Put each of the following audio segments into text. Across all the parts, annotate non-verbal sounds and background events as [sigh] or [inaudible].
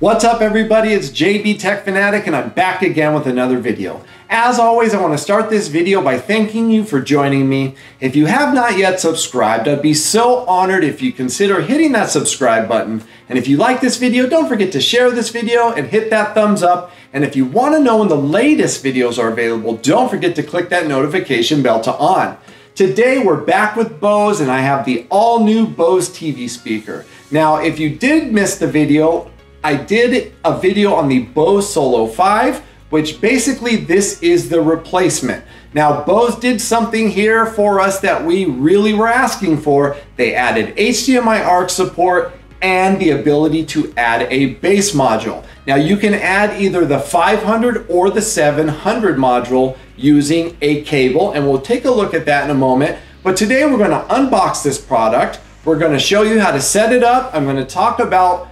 What's up everybody, it's JB Tech Fanatic and I'm back again with another video. As always, I want to start this video by thanking you for joining me. If you have not yet subscribed, I'd be so honored if you consider hitting that subscribe button. And if you like this video, don't forget to share this video and hit that thumbs up. And if you want to know when the latest videos are available, don't forget to click that notification bell to on. Today we're back with Bose and I have the all new Bose TV speaker. Now, if you did miss the video, I did a video on the Bose Solo 5, which basically this is the replacement. Now, Bose did something here for us that we really were asking for. They added HDMI ARC support and the ability to add a bass module. Now you can add either the 500 or the 700 module using a cable and we'll take a look at that in a moment. But today we're gonna unbox this product. We're gonna show you how to set it up. I'm gonna talk about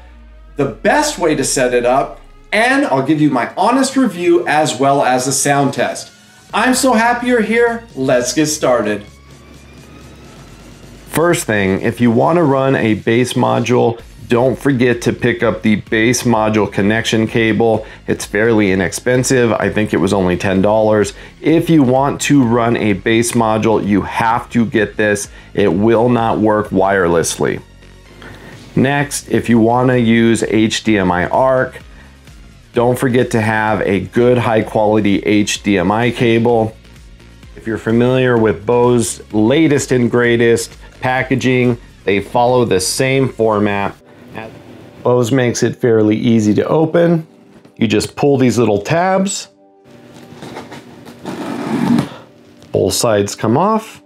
the best way to set it up, and I'll give you my honest review as well as a sound test. I'm so happy you're here. Let's get started. First thing, if you want to run a bass module, don't forget to pick up the bass module connection cable. It's fairly inexpensive. I think it was only $10. If you want to run a bass module, you have to get this. It will not work wirelessly. Next, if you want to use HDMI ARC, don't forget to have a good high quality HDMI cable. If you're familiar with Bose latest and greatest packaging, they follow the same format. Bose makes it fairly easy to open. You just pull these little tabs. Both sides come off.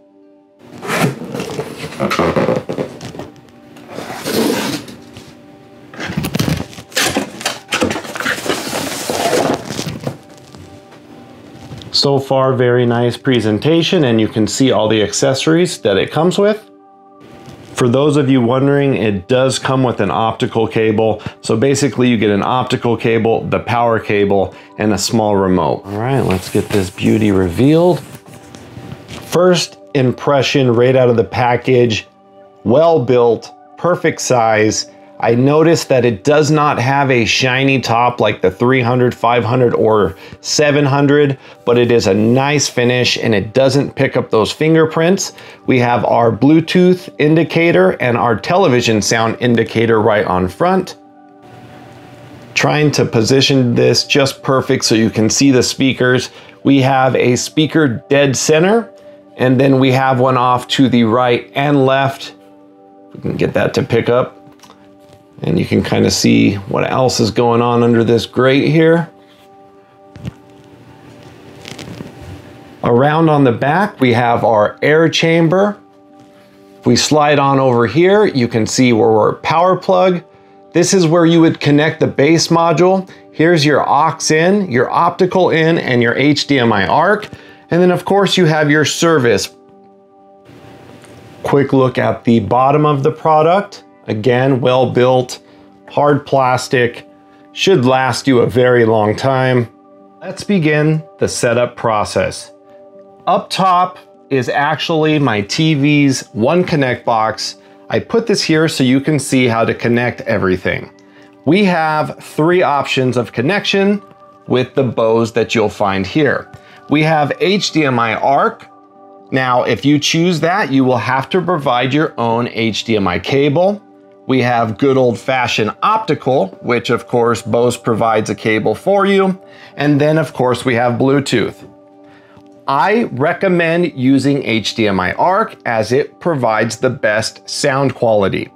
So far, very nice presentation and you can see all the accessories that it comes with. For those of you wondering, it does come with an optical cable. So basically you get an optical cable, the power cable, and a small remote. All right, let's get this beauty revealed. First impression right out of the package, well built, perfect size, I noticed that it does not have a shiny top like the 300, 500, or 700, but it is a nice finish and it doesn't pick up those fingerprints. We have our Bluetooth indicator and our television sound indicator right on front. Trying to position this just perfect so you can see the speakers. We have a speaker dead center and then we have one off to the right and left. We can get that to pick up and you can kind of see what else is going on under this grate here. Around on the back, we have our air chamber. If we slide on over here, you can see where our power plug. This is where you would connect the bass module. Here's your aux in, your optical in, and your HDMI ARC. And then of course you have your service. Quick look at the bottom of the product. Again, well built, hard plastic, should last you a very long time. Let's begin the setup process. Up top is actually my TV's One Connect box. I put this here so you can see how to connect everything. We have three options of connection with the Bose that you'll find here. We have HDMI ARC. Now, if you choose that, you will have to provide your own HDMI cable. We have good old fashioned optical, which of course Bose provides a cable for you. And then of course we have Bluetooth. I recommend using HDMI ARC as it provides the best sound quality.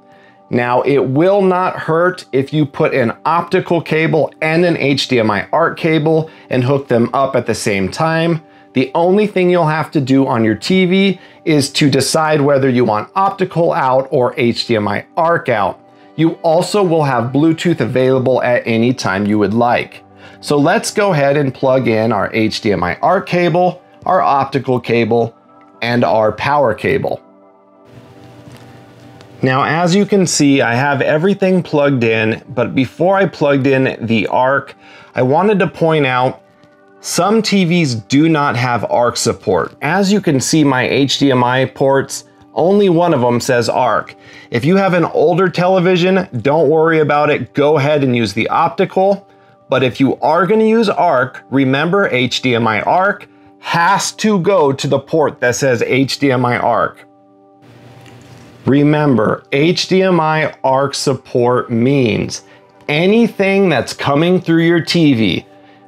Now it will not hurt if you put an optical cable and an HDMI ARC cable and hook them up at the same time. The only thing you'll have to do on your TV is to decide whether you want optical out or HDMI ARC out. You also will have Bluetooth available at any time you would like. So let's go ahead and plug in our HDMI ARC cable, our optical cable, and our power cable. Now, as you can see, I have everything plugged in, but before I plugged in the ARC, I wanted to point out some TVs do not have ARC support. As you can see, my HDMI ports Only one of them says ARC. If you have an older television, don't worry about it. Go ahead and use the optical. But if you are going to use ARC, remember HDMI ARC has to go to the port that says HDMI ARC. Remember, HDMI ARC support means anything that's coming through your TV,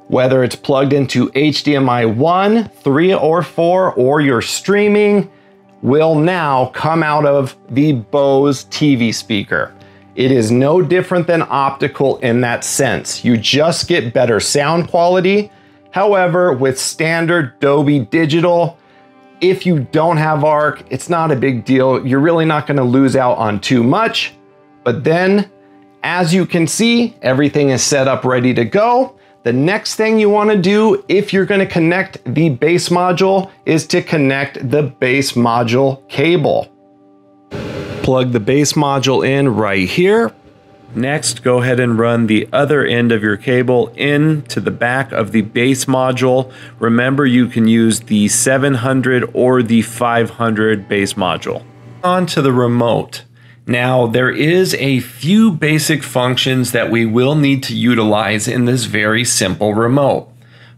whether it's plugged into HDMI 1, 3, or 4, or you're streaming, will now come out of the Bose TV speaker. It is no different than optical in that sense. You just get better sound quality. However, with standard Dolby Digital, if you don't have ARC, it's not a big deal. You're really not gonna lose out on too much. But then, as you can see, everything is set up ready to go. The next thing you wanna do if you're gonna connect the bass module is to connect the bass module cable. Plug the bass module in right here. Next, go ahead and run the other end of your cable into the back of the bass module. Remember, you can use the 700 or the 500 bass module. On to the remote. Now, there is a few basic functions that we will need to utilize in this very simple remote.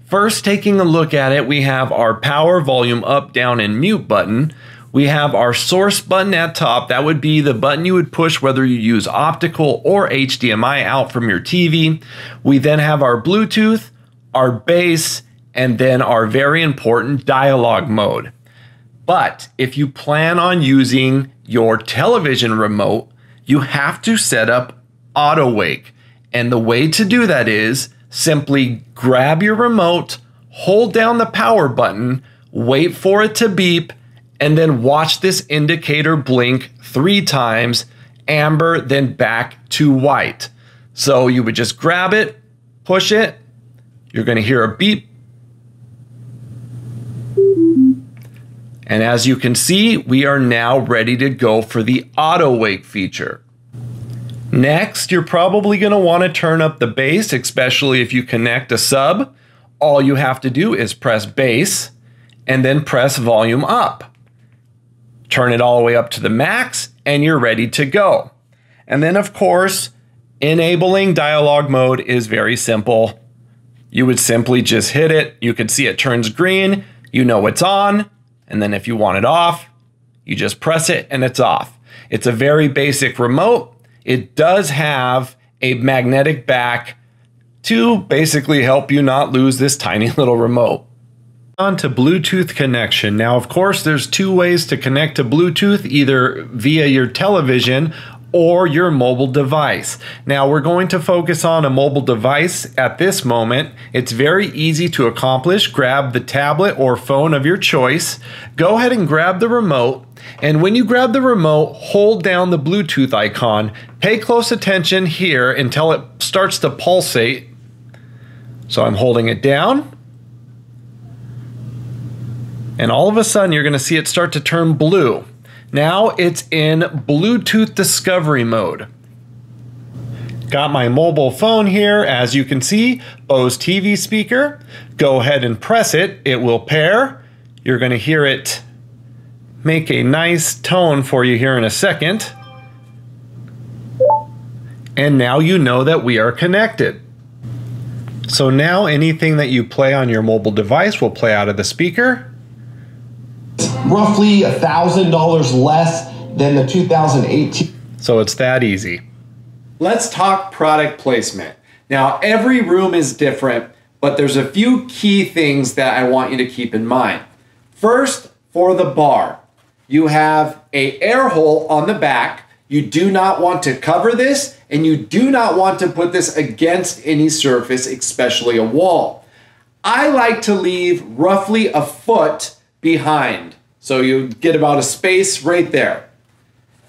First, taking a look at it, we have our power, volume up, down, and mute button. We have our source button at top. That would be the button you would push whether you use optical or HDMI out from your TV. We then have our Bluetooth, our bass, and then our very important dialogue mode. But if you plan on using your television remote, you have to set up auto wake. And the way to do that is simply grab your remote, hold down the power button, wait for it to beep, and then watch this indicator blink three times, amber, then back to white. So you would just grab it, push it, you're gonna hear a beep, And as you can see, we are now ready to go for the auto wake feature. Next, you're probably going to want to turn up the bass, especially if you connect a sub. All you have to do is press bass and then press volume up. Turn it all the way up to the max and you're ready to go. And then of course, enabling dialogue mode is very simple. You would simply just hit it. You can see it turns green. You know it's on. And then if you want it off, you just press it and it's off. It's a very basic remote. It does have a magnetic back to basically help you not lose this tiny [laughs] little remote. On to Bluetooth connection. Now, of course, there's two ways to connect to Bluetooth, either via your television or your mobile device. Now we're going to focus on a mobile device at this moment. It's very easy to accomplish. Grab the tablet or phone of your choice. Go ahead and grab the remote. And when you grab the remote, hold down the Bluetooth icon. Pay close attention here until it starts to pulsate. So I'm holding it down. And all of a sudden, you're going to see it start to turn blue. Now it's in Bluetooth discovery mode. Got my mobile phone here, as you can see, Bose TV speaker. Go ahead and press it, it will pair. You're gonna hear it make a nice tone for you here in a second. And now you know that we are connected. So now anything that you play on your mobile device will play out of the speaker roughly $1,000 less than the 2018. So it's that easy. Let's talk product placement. Now, every room is different, but there's a few key things that I want you to keep in mind. First, for the bar, you have a air hole on the back. You do not want to cover this and you do not want to put this against any surface, especially a wall. I like to leave roughly a foot behind. So you get about a space right there.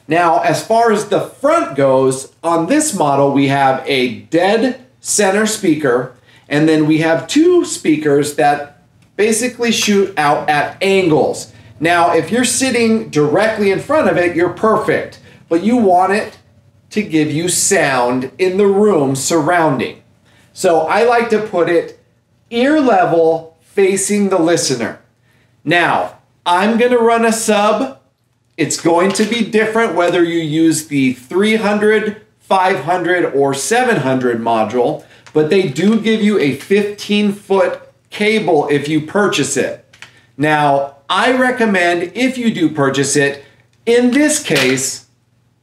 Now, as far as the front goes, on this model, we have a dead center speaker, and then we have two speakers that basically shoot out at angles. Now, if you're sitting directly in front of it, you're perfect, but you want it to give you sound in the room surrounding. So I like to put it ear level facing the listener. Now, I'm going to run a sub It's going to be different whether you use the 300, 500, or 700 module, but they do give you a 15 foot cable if you purchase it. Now, I recommend if you do purchase it, in this case,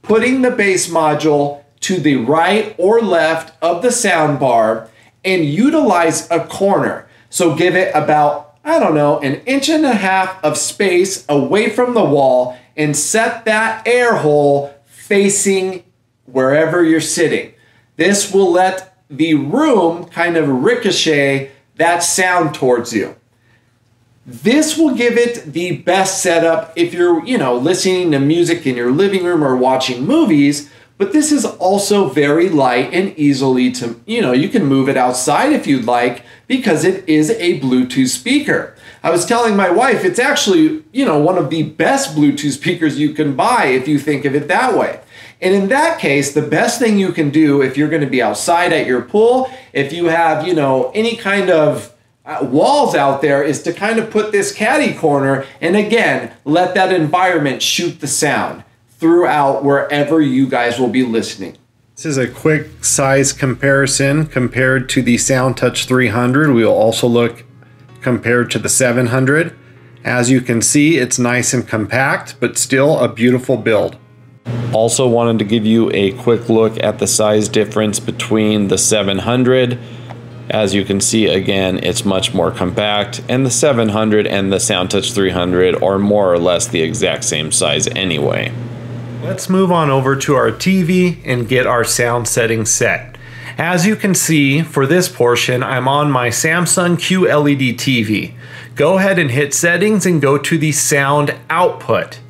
putting the bass module to the right or left of the sound bar and utilize a corner. So give it about, I don't know, an inch and a half of space away from the wall and set that air hole facing wherever you're sitting. This will let the room kind of ricochet that sound towards you. This will give it the best setup if you're, you know, listening to music in your living room or watching movies, but this is also very light and easily to, you know, you can move it outside if you'd like because it is a Bluetooth speaker. I was telling my wife it's actually, you know, one of the best Bluetooth speakers you can buy if you think of it that way. And in that case, the best thing you can do if you're going to be outside at your pool, if you have, you know, any kind of uh, walls out there is to kind of put this caddy corner and again, let that environment shoot the sound throughout wherever you guys will be listening. This is a quick size comparison compared to the SoundTouch 300. We will also look compared to the 700. As you can see, it's nice and compact, but still a beautiful build. Also wanted to give you a quick look at the size difference between the 700 as you can see again, it's much more compact and the 700 and the SoundTouch 300 are more or less the exact same size anyway. Let's move on over to our TV and get our sound settings set. As you can see, for this portion, I'm on my Samsung QLED TV. Go ahead and hit settings and go to the sound output.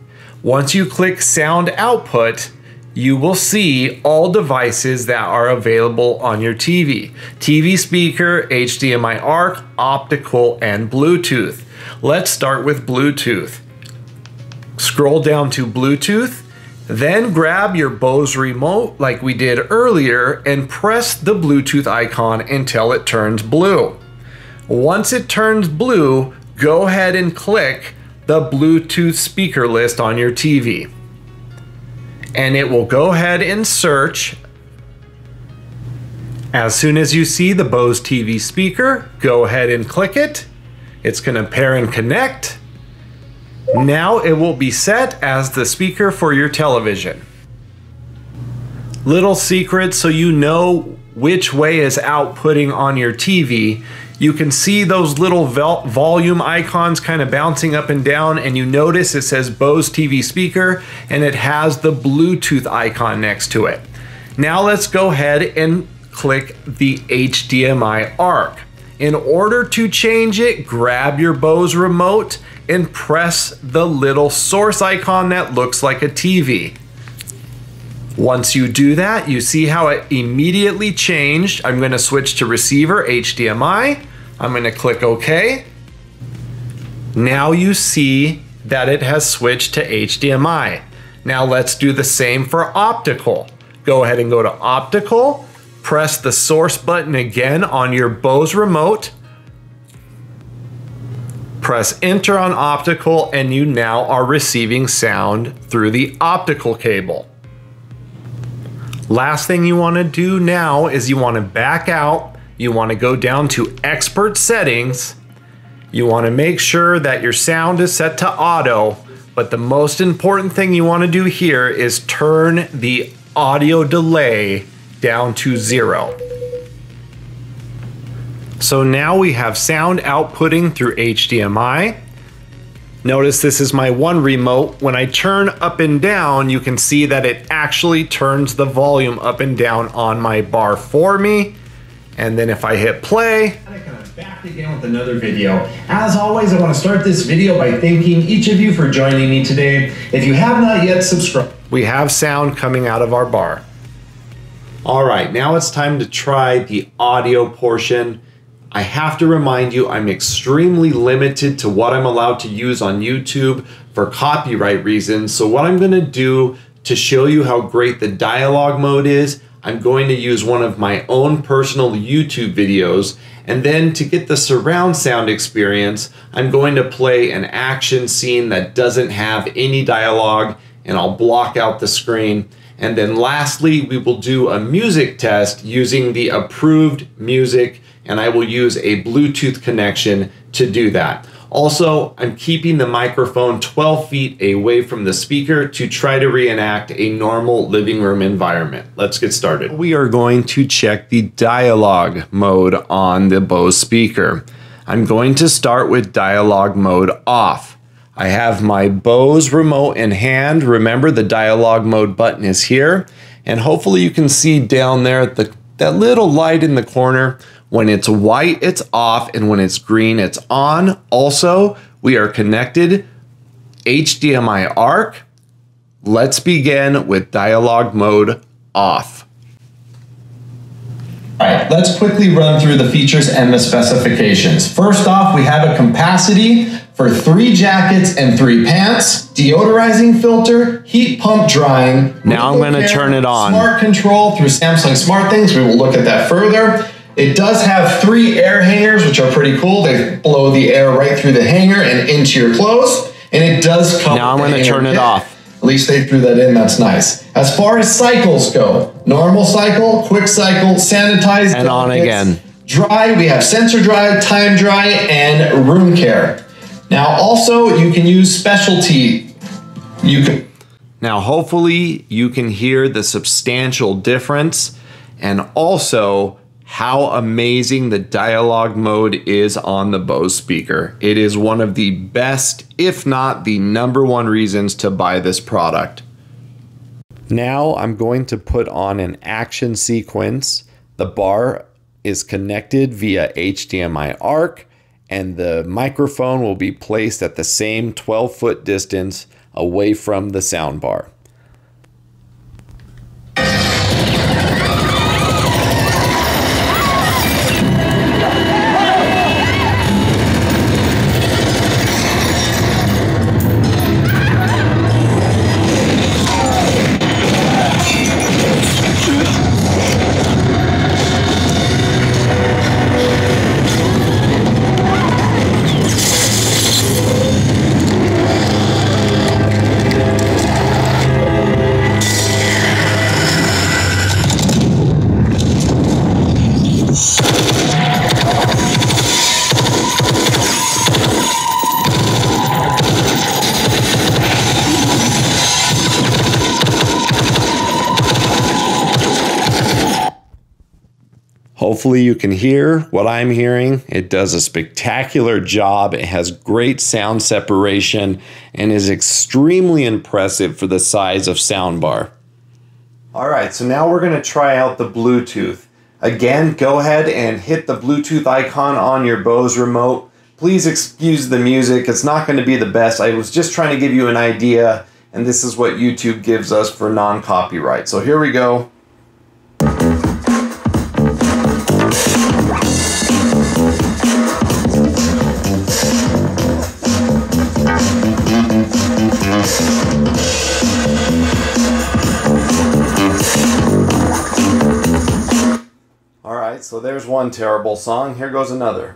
Once you click sound output, you will see all devices that are available on your TV. TV speaker, HDMI ARC, optical, and Bluetooth. Let's start with Bluetooth. Scroll down to Bluetooth, then grab your Bose remote like we did earlier and press the Bluetooth icon until it turns blue. Once it turns blue, go ahead and click the Bluetooth speaker list on your TV and it will go ahead and search. As soon as you see the Bose TV speaker, go ahead and click it. It's going to pair and connect. Now it will be set as the speaker for your television. Little secret so you know which way is outputting on your TV you can see those little volume icons kind of bouncing up and down and you notice it says Bose TV speaker and it has the Bluetooth icon next to it. Now let's go ahead and click the HDMI ARC. In order to change it, grab your Bose remote and press the little source icon that looks like a TV. Once you do that, you see how it immediately changed. I'm going to switch to receiver HDMI. I'm going to click OK. Now you see that it has switched to HDMI. Now let's do the same for optical. Go ahead and go to optical, press the source button again on your Bose remote, press enter on optical, and you now are receiving sound through the optical cable. Last thing you want to do now is you want to back out you want to go down to expert settings. You want to make sure that your sound is set to auto, but the most important thing you want to do here is turn the audio delay down to zero. So now we have sound outputting through HDMI. Notice this is my one remote. When I turn up and down, you can see that it actually turns the volume up and down on my bar for me. And then if I hit play, back again with another video. As always, I want to start this video by thanking each of you for joining me today. If you have not yet subscribed, we have sound coming out of our bar. All right, now it's time to try the audio portion. I have to remind you, I'm extremely limited to what I'm allowed to use on YouTube for copyright reasons. So what I'm gonna do to show you how great the dialogue mode is, I'm going to use one of my own personal YouTube videos. And then to get the surround sound experience, I'm going to play an action scene that doesn't have any dialogue and I'll block out the screen. And then lastly, we will do a music test using the approved music and I will use a Bluetooth connection to do that. Also, I'm keeping the microphone 12 feet away from the speaker to try to reenact a normal living room environment. Let's get started. We are going to check the dialogue mode on the Bose speaker. I'm going to start with dialogue mode off. I have my Bose remote in hand. Remember the dialogue mode button is here. And hopefully you can see down there the, that little light in the corner when it's white, it's off, and when it's green, it's on. Also, we are connected HDMI ARC. Let's begin with dialogue mode off. All right, let's quickly run through the features and the specifications. First off, we have a capacity for three jackets and three pants, deodorizing filter, heat pump drying. Now I'm going to turn it on. Smart control through Samsung SmartThings. We will look at that further. It does have three air hangers, which are pretty cool. They blow the air right through the hanger and into your clothes. And it does come. Now I'm going to turn it off. At least they threw that in. That's nice. As far as cycles go, normal cycle, quick cycle, sanitize, and on again. Dry. We have sensor dry, time dry, and room care. Now, also, you can use specialty. You can. Now, hopefully, you can hear the substantial difference, and also how amazing the dialogue mode is on the Bose speaker. It is one of the best, if not the number one reasons to buy this product. Now I'm going to put on an action sequence. The bar is connected via HDMI ARC and the microphone will be placed at the same 12 foot distance away from the soundbar. Hopefully, you can hear what I'm hearing. It does a spectacular job. It has great sound separation and is extremely impressive for the size of soundbar. All right, so now we're going to try out the Bluetooth. Again, go ahead and hit the Bluetooth icon on your Bose remote. Please excuse the music. It's not going to be the best. I was just trying to give you an idea, and this is what YouTube gives us for non-copyright. So here we go. So there's one terrible song. Here goes another.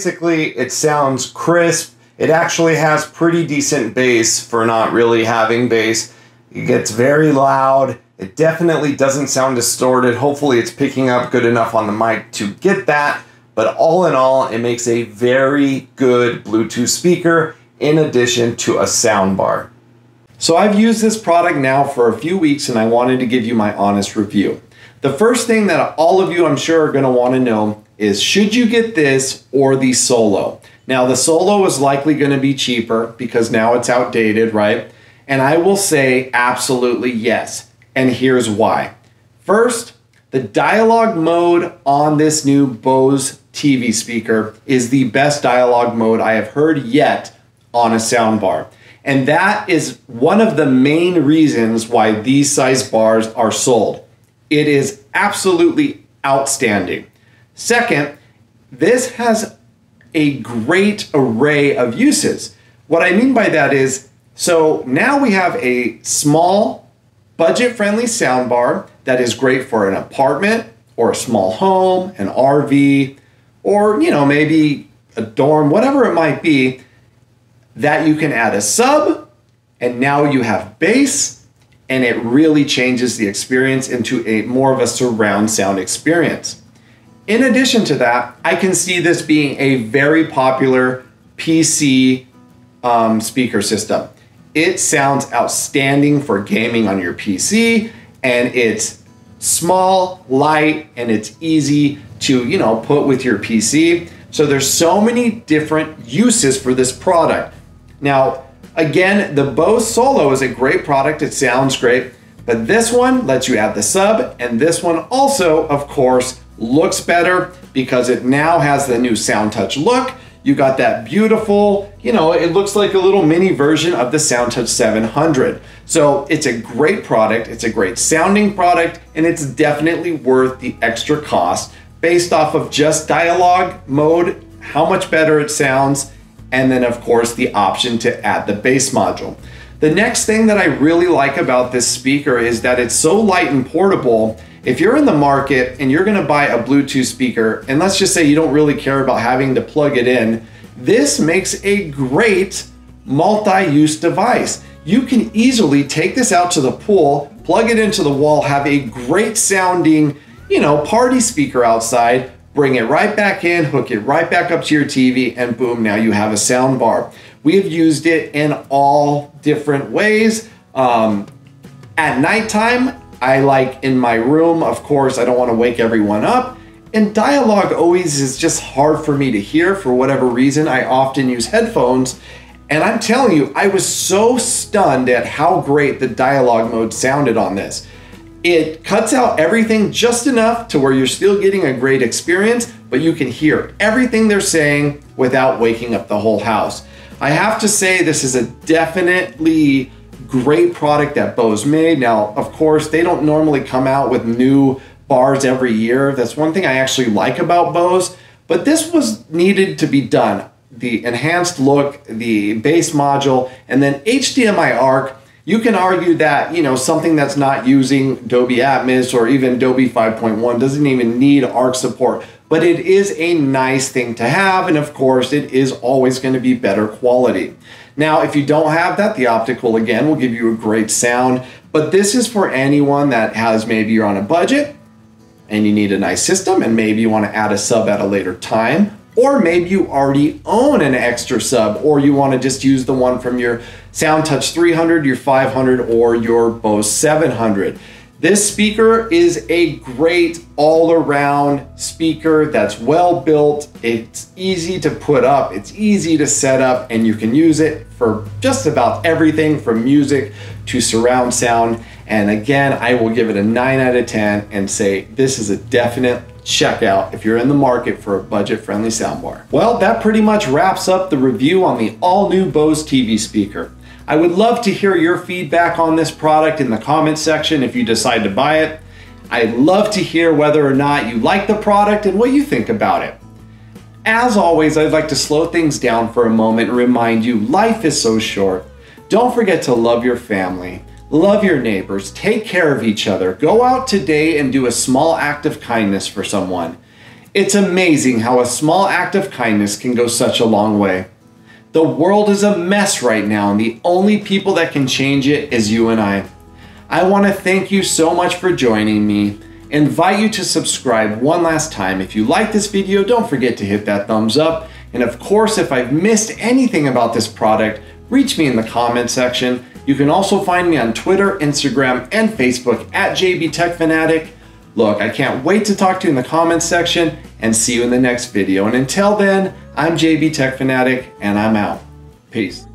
Basically it sounds crisp. It actually has pretty decent bass for not really having bass. It gets very loud. It definitely doesn't sound distorted. Hopefully it's picking up good enough on the mic to get that. But all in all, it makes a very good Bluetooth speaker in addition to a soundbar. So I've used this product now for a few weeks and I wanted to give you my honest review. The first thing that all of you I'm sure are gonna wanna know is should you get this or the Solo? Now, the Solo is likely going to be cheaper because now it's outdated, right? And I will say absolutely yes. And here's why. First, the dialogue mode on this new Bose TV speaker is the best dialogue mode I have heard yet on a soundbar. And that is one of the main reasons why these size bars are sold. It is absolutely outstanding. Second, this has a great array of uses. What I mean by that is so now we have a small, budget friendly soundbar that is great for an apartment or a small home, an RV, or you know, maybe a dorm, whatever it might be, that you can add a sub and now you have bass and it really changes the experience into a more of a surround sound experience. In addition to that, I can see this being a very popular PC um, speaker system. It sounds outstanding for gaming on your PC and it's small, light, and it's easy to, you know, put with your PC. So there's so many different uses for this product. Now, again, the Bose Solo is a great product. It sounds great, but this one lets you add the sub, and this one also, of course, looks better because it now has the new SoundTouch look. You got that beautiful, you know, it looks like a little mini version of the SoundTouch 700. So it's a great product, it's a great sounding product, and it's definitely worth the extra cost based off of just dialogue mode, how much better it sounds, and then of course the option to add the bass module. The next thing that I really like about this speaker is that it's so light and portable. If you're in the market and you're gonna buy a Bluetooth speaker, and let's just say you don't really care about having to plug it in, this makes a great multi-use device. You can easily take this out to the pool, plug it into the wall, have a great sounding, you know, party speaker outside, bring it right back in, hook it right back up to your TV, and boom, now you have a sound bar. We have used it in all different ways. Um, at nighttime, I like in my room, of course, I don't want to wake everyone up. And dialogue always is just hard for me to hear for whatever reason. I often use headphones. And I'm telling you, I was so stunned at how great the dialogue mode sounded on this. It cuts out everything just enough to where you're still getting a great experience, but you can hear everything they're saying without waking up the whole house. I have to say, this is a definitely great product that Bose made. Now, of course, they don't normally come out with new bars every year. That's one thing I actually like about Bose, but this was needed to be done. The enhanced look, the bass module, and then HDMI ARC you can argue that you know something that's not using Dolby Atmos or even Dolby 5.1 doesn't even need ARC support, but it is a nice thing to have, and of course, it is always going to be better quality. Now, if you don't have that, the optical again will give you a great sound, but this is for anyone that has maybe you're on a budget and you need a nice system, and maybe you want to add a sub at a later time, or maybe you already own an extra sub, or you want to just use the one from your SoundTouch 300, your 500, or your Bose 700. This speaker is a great all around speaker that's well built. It's easy to put up, it's easy to set up, and you can use it for just about everything from music to surround sound. And again, I will give it a 9 out of 10 and say this is a definite checkout if you're in the market for a budget friendly soundbar. Well, that pretty much wraps up the review on the all new Bose TV speaker. I would love to hear your feedback on this product in the comments section if you decide to buy it. I'd love to hear whether or not you like the product and what you think about it. As always, I'd like to slow things down for a moment and remind you life is so short. Don't forget to love your family, love your neighbors, take care of each other, go out today and do a small act of kindness for someone. It's amazing how a small act of kindness can go such a long way. The world is a mess right now, and the only people that can change it is you and I. I want to thank you so much for joining me. Invite you to subscribe one last time. If you like this video, don't forget to hit that thumbs up. And of course, if I've missed anything about this product, reach me in the comment section. You can also find me on Twitter, Instagram, and Facebook at JB Tech Fanatic. Look, I can't wait to talk to you in the comments section and see you in the next video. And until then, I'm JB Tech Fanatic and I'm out. Peace.